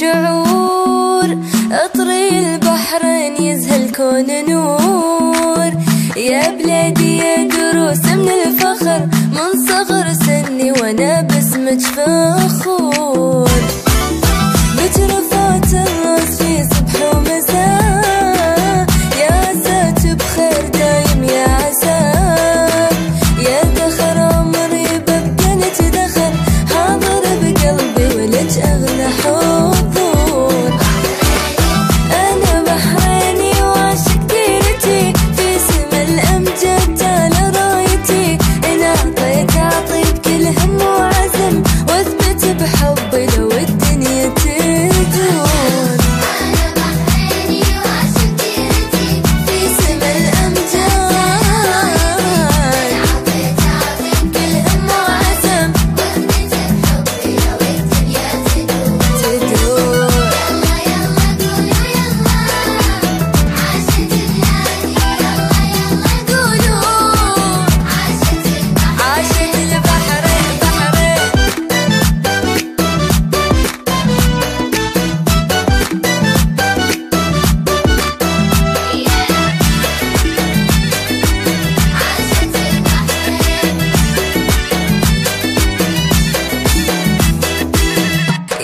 شعور أطري البحرين يزهى الكون نور. يا بلادي يا دروس من الفخر من صغر سني وأنا باسمك فخر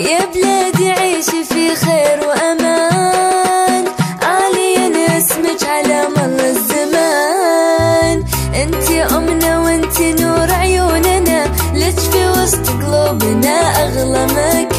يا بلادي عيشي في خير وأمان. عاليا اسمك على مر الزمان. أنت أمنا وأنت نور عيوننا. لك في وسط قلوبنا أغلى مكان